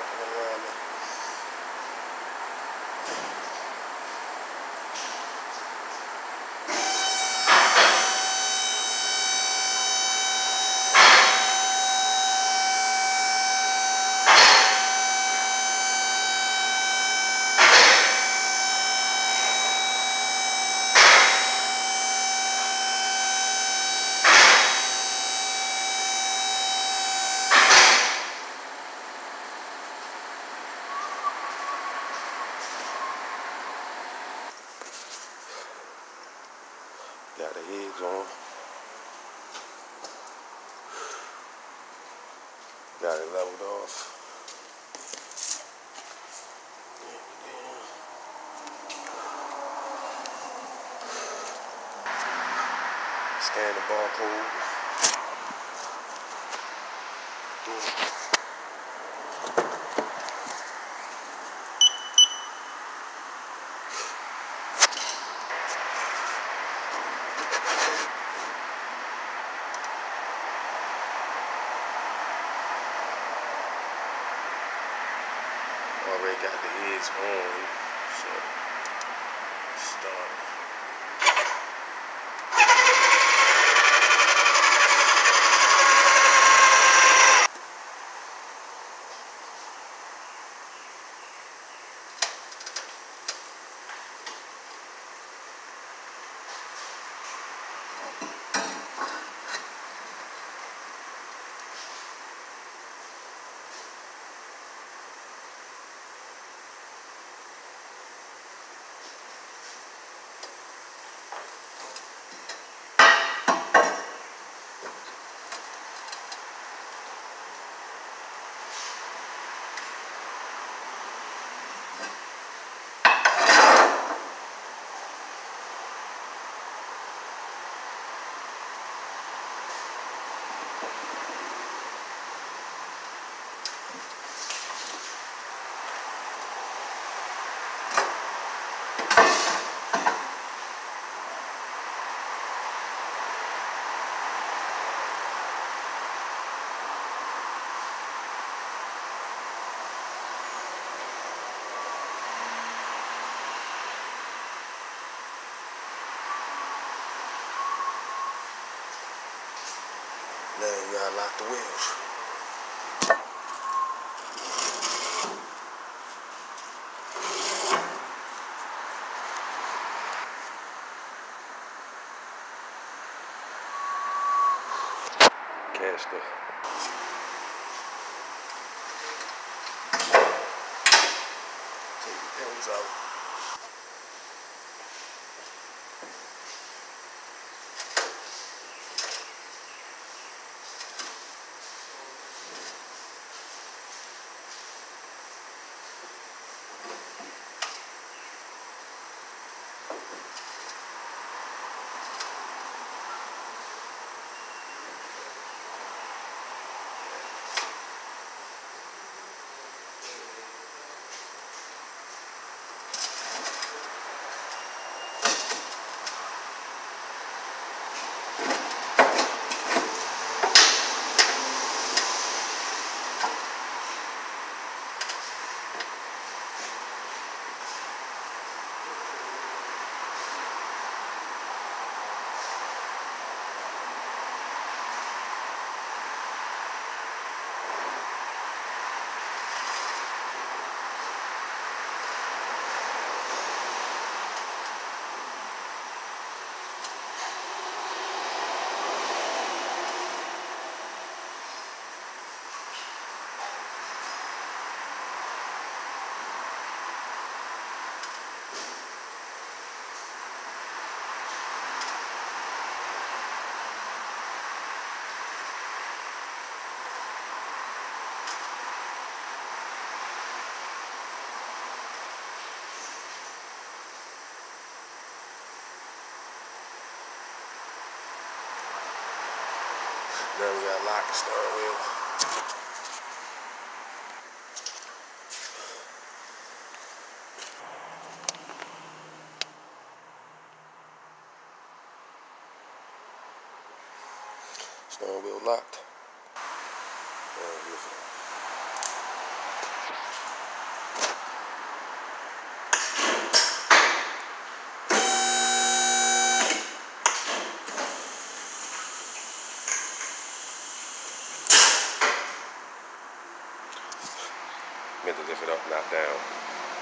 fucking around heads on. Got it leveled off. Scan the barcode. Already got the Now you gotta lock the wheels. The take the out. We gotta lock the steering wheel. Steering wheel locked. Movement to lift it up, not down.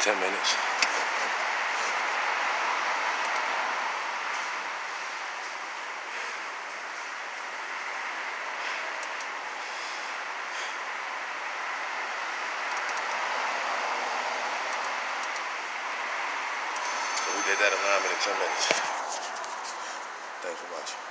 10 minutes. So we did that alignment in 10 minutes. Thanks for watching.